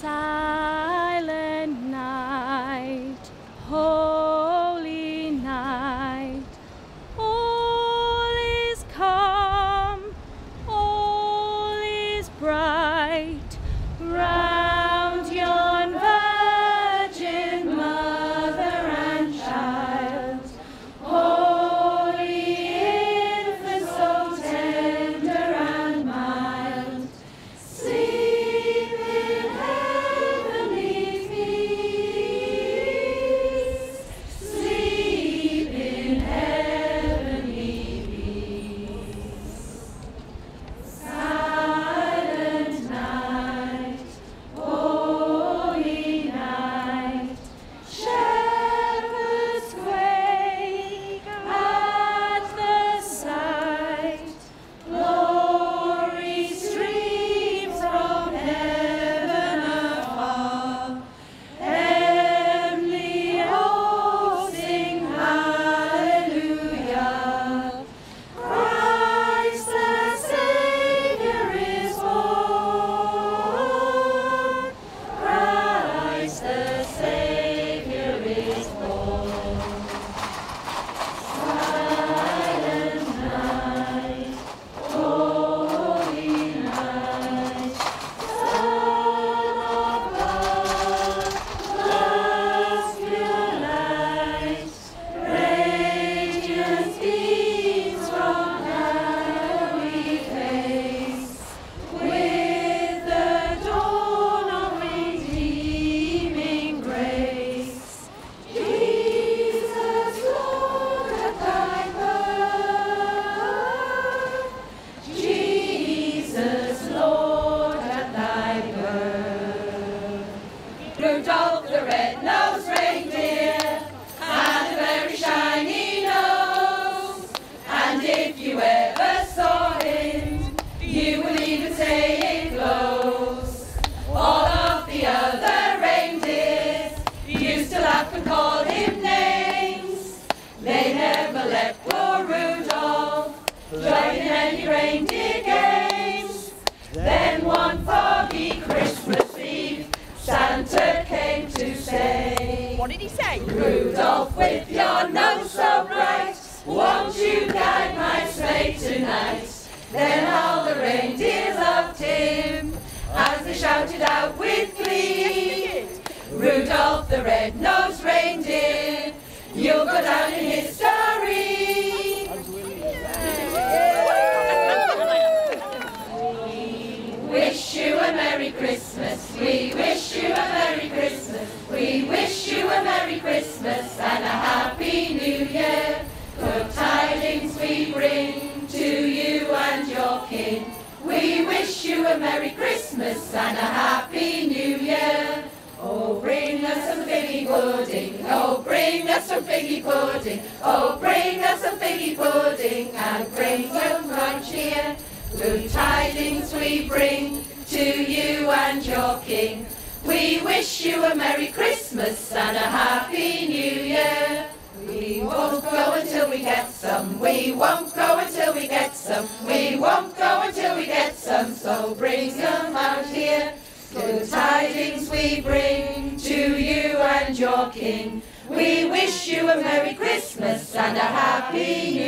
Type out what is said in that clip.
さい。Red-nosed reindeer had a very shiny nose. And if you ever saw him, you would even say it glows. All of the other reindeers used to laugh and call him names. They never let poor Rudolph join in any reindeer What did he say? Rudolph, with your nose so bright, won't you guide my sleigh tonight? Then all the reindeer loved him as they shouted out with glee. Rudolph the red-nosed reindeer, you'll go down in history. we Wish you a Merry Christmas. We wish Christmas and a Happy New Year. Good tidings we bring to you and your king. We wish you a Merry Christmas and a Happy New Year. Oh, bring us some figgy pudding. Oh, bring us some figgy pudding. Oh, bring us some figgy pudding and bring some right cheer. Good tidings we bring to you and your king. We wish you a Merry Christmas and a Happy New Year. We won't go until we get some. We won't go until we get some. We won't go until we get some. So bring them out here. Good tidings we bring to you and your king. We wish you a Merry Christmas and a Happy New Year.